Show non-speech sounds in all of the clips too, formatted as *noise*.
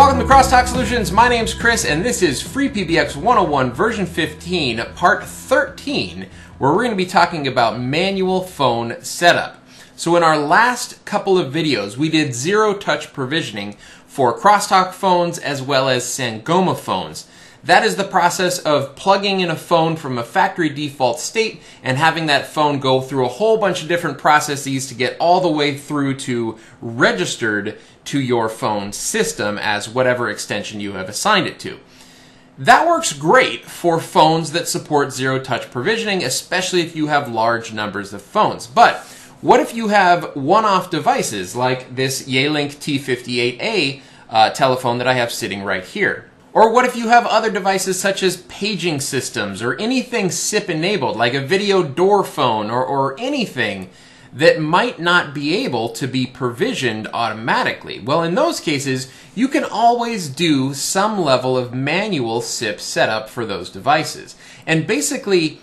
Welcome to Crosstalk Solutions. My name's Chris, and this is FreePBX 101 version 15, part 13, where we're going to be talking about manual phone setup. So in our last couple of videos, we did zero touch provisioning for Crosstalk phones as well as Sangoma phones. That is the process of plugging in a phone from a factory default state and having that phone go through a whole bunch of different processes to get all the way through to registered to your phone system as whatever extension you have assigned it to. That works great for phones that support zero touch provisioning, especially if you have large numbers of phones. But what if you have one off devices like this Yealink T58A uh, telephone that I have sitting right here? Or what if you have other devices such as paging systems or anything SIP enabled, like a video door phone or, or anything that might not be able to be provisioned automatically? Well, in those cases, you can always do some level of manual SIP setup for those devices. And basically,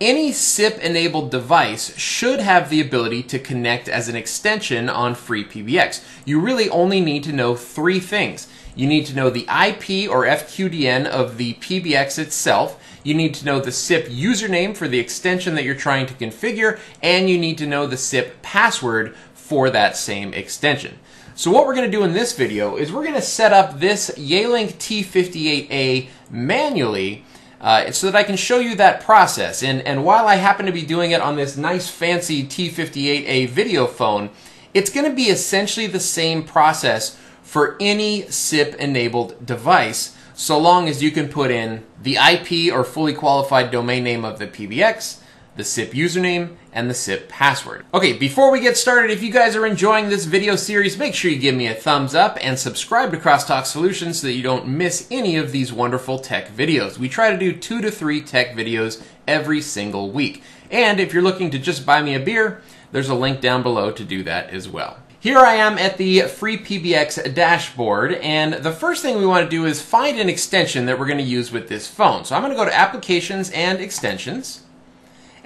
any SIP enabled device should have the ability to connect as an extension on FreePBX. You really only need to know three things. You need to know the IP or FQDN of the PBX itself. You need to know the SIP username for the extension that you're trying to configure, and you need to know the SIP password for that same extension. So what we're going to do in this video is we're going to set up this Yealink T58A manually uh, so that I can show you that process. And, and while I happen to be doing it on this nice fancy T58A video phone, it's going to be essentially the same process for any SIP enabled device so long as you can put in the IP or fully qualified domain name of the PBX, the SIP username, and the SIP password. Okay, before we get started, if you guys are enjoying this video series, make sure you give me a thumbs up and subscribe to Crosstalk Solutions so that you don't miss any of these wonderful tech videos. We try to do two to three tech videos every single week. And if you're looking to just buy me a beer, there's a link down below to do that as well. Here I am at the FreePBX dashboard, and the first thing we want to do is find an extension that we're going to use with this phone. So I'm going to go to Applications and Extensions.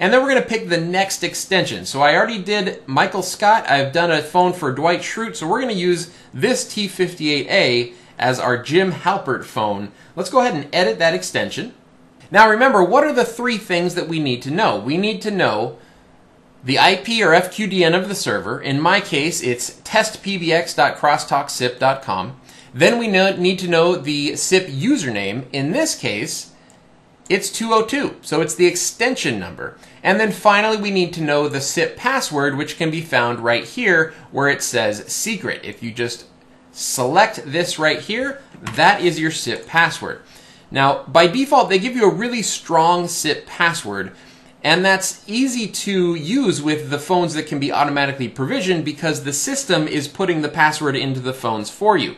And then we're going to pick the next extension. So I already did Michael Scott. I've done a phone for Dwight Schrute. So we're going to use this T58A as our Jim Halpert phone. Let's go ahead and edit that extension. Now remember, what are the three things that we need to know? We need to know the IP or FQDN of the server. In my case, it's testpbx.crosstalksip.com. Then we need to know the SIP username. In this case, it's 202, so it's the extension number. And then finally, we need to know the SIP password, which can be found right here where it says secret. If you just select this right here, that is your SIP password. Now, by default, they give you a really strong SIP password, and that's easy to use with the phones that can be automatically provisioned because the system is putting the password into the phones for you.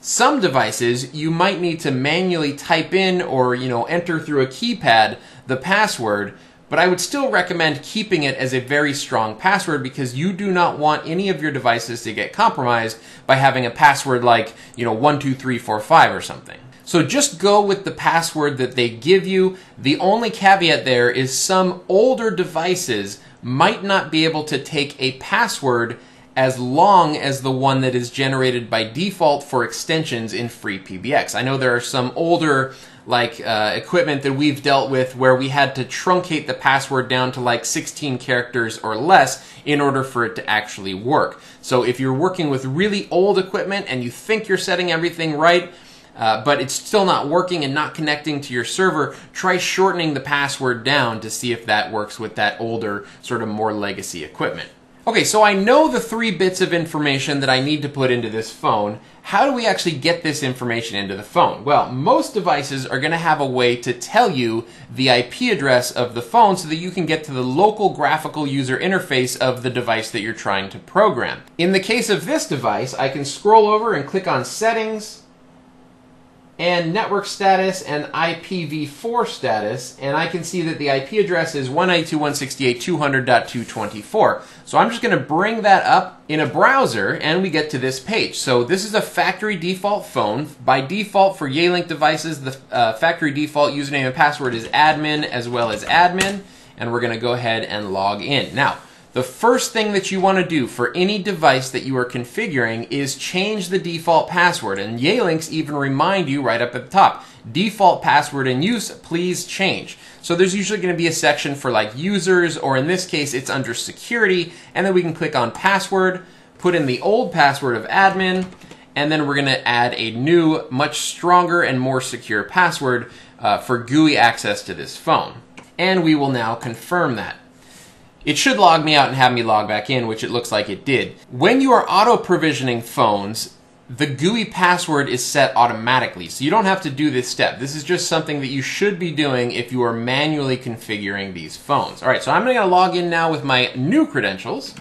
Some devices, you might need to manually type in or, you know, enter through a keypad the password, but I would still recommend keeping it as a very strong password because you do not want any of your devices to get compromised by having a password like, you know, 12345 or something. So just go with the password that they give you. The only caveat there is some older devices might not be able to take a password as long as the one that is generated by default for extensions in FreePBX. I know there are some older like uh, equipment that we've dealt with where we had to truncate the password down to like 16 characters or less in order for it to actually work. So if you're working with really old equipment and you think you're setting everything right, uh, but it's still not working and not connecting to your server, try shortening the password down to see if that works with that older, sort of more legacy equipment. Okay, so I know the three bits of information that I need to put into this phone. How do we actually get this information into the phone? Well, most devices are going to have a way to tell you the IP address of the phone so that you can get to the local graphical user interface of the device that you're trying to program. In the case of this device, I can scroll over and click on Settings, and network status and IPv4 status, and I can see that the IP address is 192.168.200.224. So I'm just going to bring that up in a browser, and we get to this page. So this is a factory default phone. By default for Yealink devices, the uh, factory default username and password is admin as well as admin, and we're going to go ahead and log in. Now, the first thing that you want to do for any device that you are configuring is change the default password. And Yealinks even remind you right up at the top, default password in use, please change. So there's usually going to be a section for like users, or in this case, it's under security. And then we can click on password, put in the old password of admin, and then we're going to add a new, much stronger and more secure password uh, for GUI access to this phone. And we will now confirm that. It should log me out and have me log back in, which it looks like it did. When you are auto provisioning phones, the GUI password is set automatically, so you don't have to do this step. This is just something that you should be doing if you are manually configuring these phones. All right, so I'm going to log in now with my new credentials.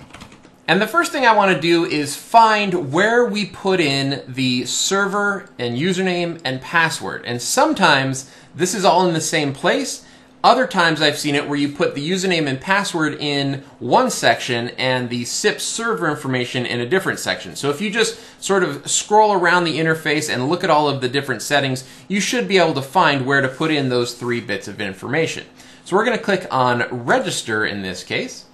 And the first thing I want to do is find where we put in the server and username and password. And sometimes this is all in the same place, other times I've seen it where you put the username and password in one section and the SIP server information in a different section. So if you just sort of scroll around the interface and look at all of the different settings, you should be able to find where to put in those three bits of information. So we're going to click on register in this case.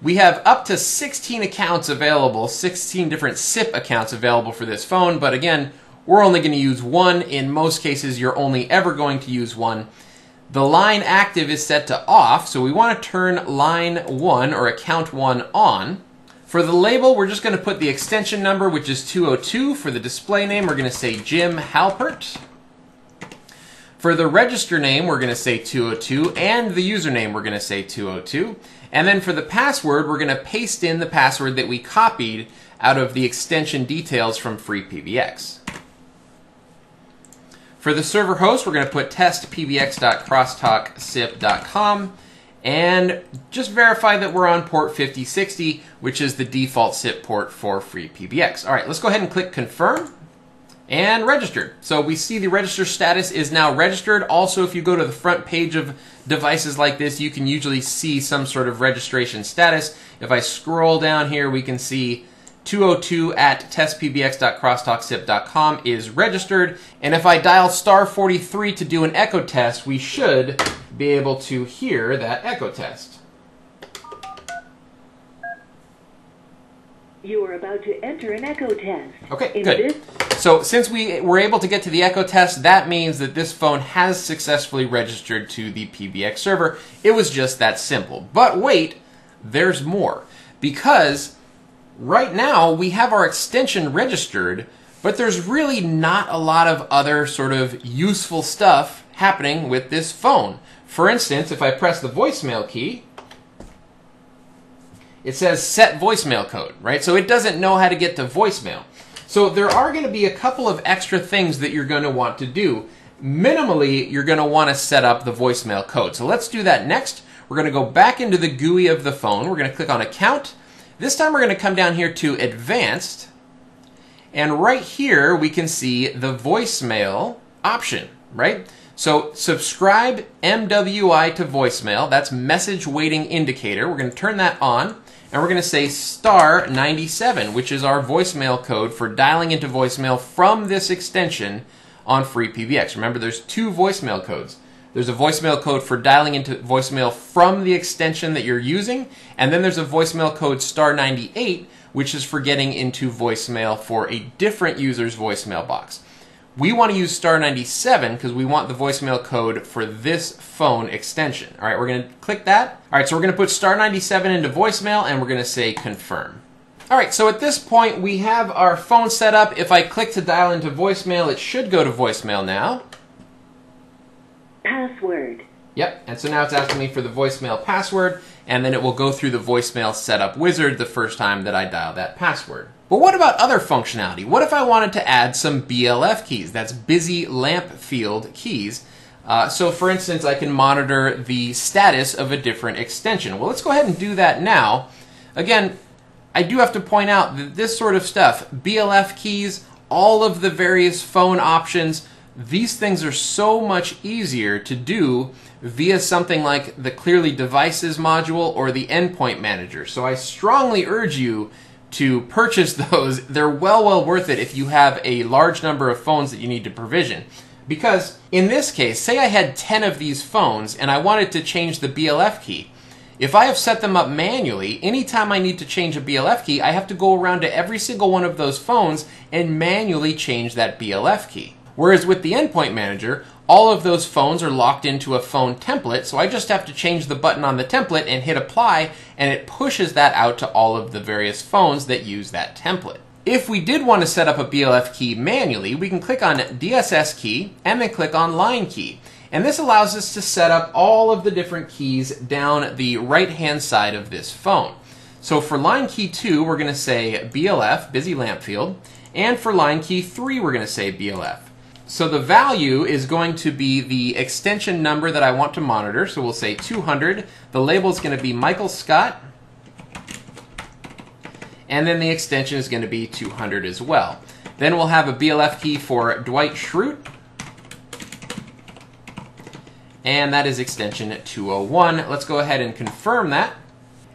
We have up to 16 accounts available, 16 different SIP accounts available for this phone, but again, we're only going to use one. In most cases, you're only ever going to use one. The line active is set to off, so we want to turn line 1 or account 1 on. For the label, we're just going to put the extension number, which is 202. For the display name, we're going to say Jim Halpert. For the register name, we're going to say 202, and the username, we're going to say 202. And then for the password, we're going to paste in the password that we copied out of the extension details from FreePBX. For the server host, we're going to put testpbx.crosstalksip.com and just verify that we're on port 5060, which is the default SIP port for FreePBX. All right, let's go ahead and click confirm and registered. So we see the register status is now registered. Also, if you go to the front page of devices like this, you can usually see some sort of registration status. If I scroll down here, we can see 202 at testpbx.crosstalksip.com is registered. And if I dial star 43 to do an echo test, we should be able to hear that echo test. You are about to enter an echo test. Okay, In good. So since we were able to get to the echo test, that means that this phone has successfully registered to the PBX server. It was just that simple. But wait, there's more. Because right now we have our extension registered, but there's really not a lot of other sort of useful stuff happening with this phone. For instance, if I press the voicemail key, it says set voicemail code, right? So it doesn't know how to get to voicemail. So there are going to be a couple of extra things that you're going to want to do. Minimally, you're going to want to set up the voicemail code. So let's do that next. We're going to go back into the GUI of the phone. We're going to click on account this time we're going to come down here to advanced and right here we can see the voicemail option, right? So subscribe MWI to voicemail, that's message waiting indicator. We're going to turn that on and we're going to say star 97, which is our voicemail code for dialing into voicemail from this extension on FreePBX. Remember, there's two voicemail codes. There's a voicemail code for dialing into voicemail from the extension that you're using, and then there's a voicemail code star 98, which is for getting into voicemail for a different user's voicemail box. We want to use star 97 because we want the voicemail code for this phone extension. All right, we're going to click that. All right, so we're going to put star 97 into voicemail and we're going to say confirm. All right, so at this point we have our phone set up. If I click to dial into voicemail, it should go to voicemail now password. Yep, and so now it's asking me for the voicemail password, and then it will go through the voicemail setup wizard the first time that I dial that password. But what about other functionality? What if I wanted to add some BLF keys? That's busy lamp field keys. Uh, so for instance, I can monitor the status of a different extension. Well, let's go ahead and do that now. Again, I do have to point out that this sort of stuff, BLF keys, all of the various phone options, these things are so much easier to do via something like the Clearly Devices module or the Endpoint Manager. So I strongly urge you to purchase *laughs* those. They're well, well worth it if you have a large number of phones that you need to provision. Because in this case, say I had 10 of these phones and I wanted to change the BLF key. If I have set them up manually, anytime I need to change a BLF key, I have to go around to every single one of those phones and manually change that BLF key. Whereas with the Endpoint Manager, all of those phones are locked into a phone template, so I just have to change the button on the template and hit apply, and it pushes that out to all of the various phones that use that template. If we did want to set up a BLF key manually, we can click on DSS key and then click on line key. And this allows us to set up all of the different keys down the right hand side of this phone. So for line key 2, we're going to say BLF, busy lamp field, and for line key 3, we're going to say BLF. So the value is going to be the extension number that I want to monitor. So we'll say 200. The label is going to be Michael Scott. And then the extension is going to be 200 as well. Then we'll have a BLF key for Dwight Schrute. And that is extension 201. Let's go ahead and confirm that.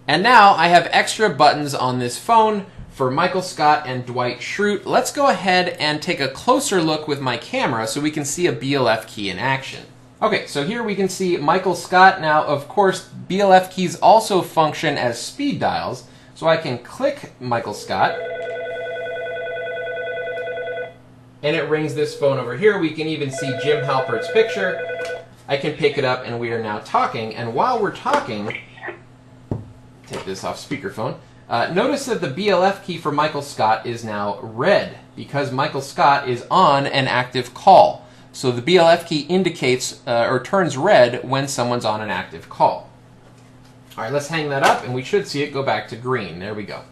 And now I have extra buttons on this phone for Michael Scott and Dwight Schrute, let's go ahead and take a closer look with my camera so we can see a BLF key in action. Okay, so here we can see Michael Scott. Now, of course, BLF keys also function as speed dials, so I can click Michael Scott, and it rings this phone over here. We can even see Jim Halpert's picture. I can pick it up, and we are now talking, and while we're talking, take this off speakerphone, uh, notice that the BLF key for Michael Scott is now red because Michael Scott is on an active call. So the BLF key indicates uh, or turns red when someone's on an active call. All right, let's hang that up and we should see it go back to green. There we go.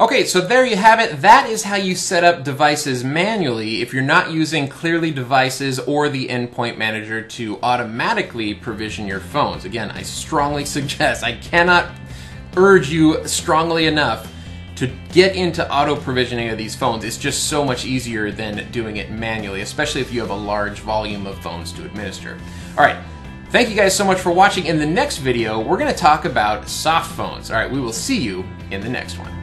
Okay, so there you have it. That is how you set up devices manually if you're not using Clearly Devices or the Endpoint Manager to automatically provision your phones. Again, I strongly *laughs* suggest, I cannot urge you strongly enough to get into auto provisioning of these phones. It's just so much easier than doing it manually, especially if you have a large volume of phones to administer. All right. Thank you guys so much for watching. In the next video, we're going to talk about soft phones. All right, we will see you in the next one.